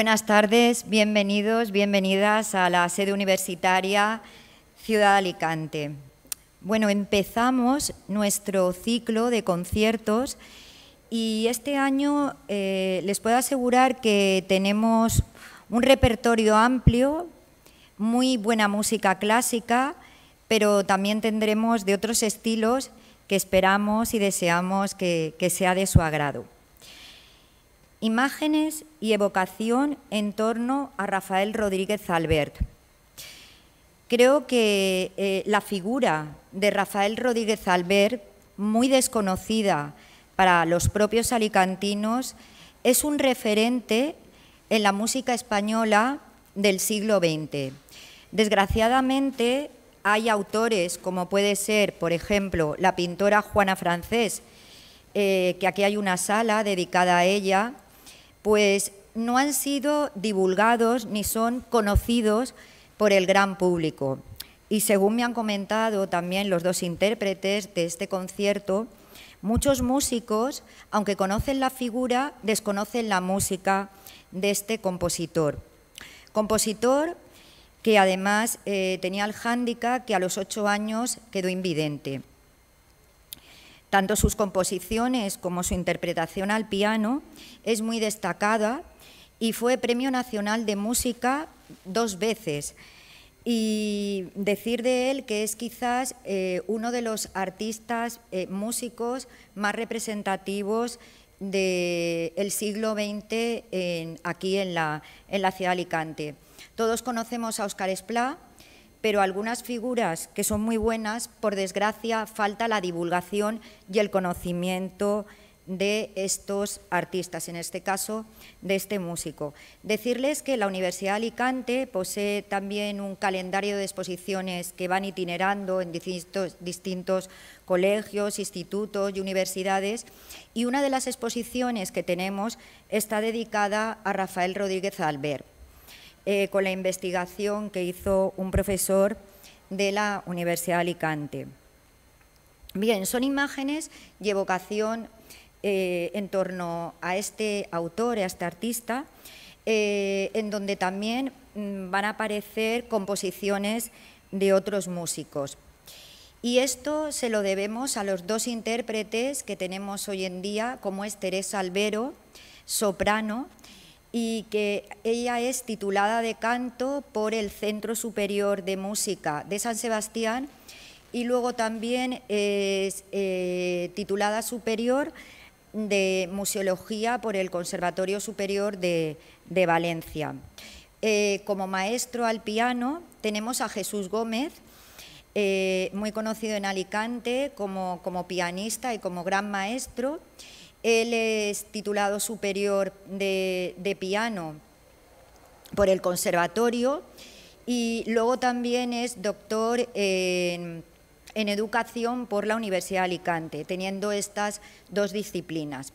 Buenas tardes, bienvenidos, bienvenidas a la sede universitaria Ciudad Alicante. Bueno, empezamos nuestro ciclo de conciertos y este año eh, les puedo asegurar que tenemos un repertorio amplio, muy buena música clásica, pero también tendremos de otros estilos que esperamos y deseamos que sea de su agrado. Imágenes y evocación en torno a Rafael Rodríguez Albert. Creo que eh, la figura de Rafael Rodríguez Albert, muy desconocida para los propios alicantinos, es un referente en la música española del siglo XX. Desgraciadamente, hay autores como puede ser, por ejemplo, la pintora Juana Francés, eh, que aquí hay una sala dedicada a ella, pues no han sido divulgados ni son conocidos por el gran público. Y según me han comentado también los dos intérpretes de este concierto, muchos músicos, aunque conocen la figura, desconocen la música de este compositor. Compositor que además eh, tenía el hándicap que a los ocho años quedó invidente. Tanto sus composiciones como su interpretación al piano es muy destacada y fue Premio Nacional de Música dos veces. Y decir de él que es quizás eh, uno de los artistas eh, músicos más representativos del siglo XX aquí en la, en la ciudad de Alicante. Todos conocemos a Óscar Esplá, pero algunas figuras que son muy buenas, por desgracia, falta la divulgación y el conocimiento de estos artistas, en este caso de este músico. Decirles que la Universidad de Alicante posee también un calendario de exposiciones que van itinerando en distintos, colegios, institutos y universidades y una de las exposiciones que tenemos está dedicada a Rafael Rodríguez Albert. Eh, con la investigación que hizo un profesor de la Universidad de Alicante. Bien, son imágenes y evocación eh, en torno a este autor, a este artista, eh, en donde también mm, van a aparecer composiciones de otros músicos. Y esto se lo debemos a los dos intérpretes que tenemos hoy en día, como es Teresa Albero, soprano, y que ella es titulada de canto por el Centro Superior de Música de San Sebastián y luego también es eh, titulada superior de Museología por el Conservatorio Superior de, Valencia. Eh, como maestro al piano tenemos a Jesús Gómez, eh, muy conocido en Alicante como, como pianista y como gran maestro, él es titulado superior de, piano por el conservatorio y luego también es doctor en, educación por la Universidad de Alicante, teniendo estas dos disciplinas.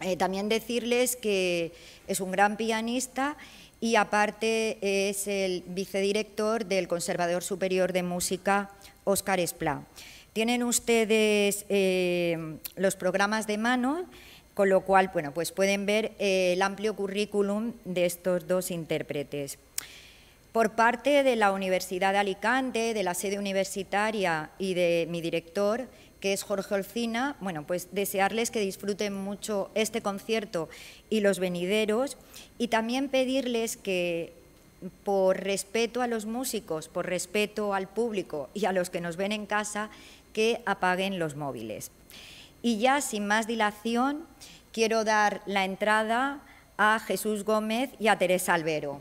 Eh, también decirles que es un gran pianista y aparte es el vicedirector del Conservador Superior de Música Óscar Esplá. Tienen ustedes eh, los programas de mano, con lo cual bueno, pues pueden ver eh, el amplio currículum de estos dos intérpretes. Por parte de la Universidad de Alicante, de la sede universitaria y de mi director, que es Jorge Olcina, bueno, pues desearles que disfruten mucho este concierto y los venideros y también pedirles que por respeto a los músicos, por respeto al público y a los que nos ven en casa, que apaguen los móviles. Y ya sin más dilación, quiero dar la entrada a Jesús Gómez y a Teresa Albero.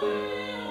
Música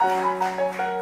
Música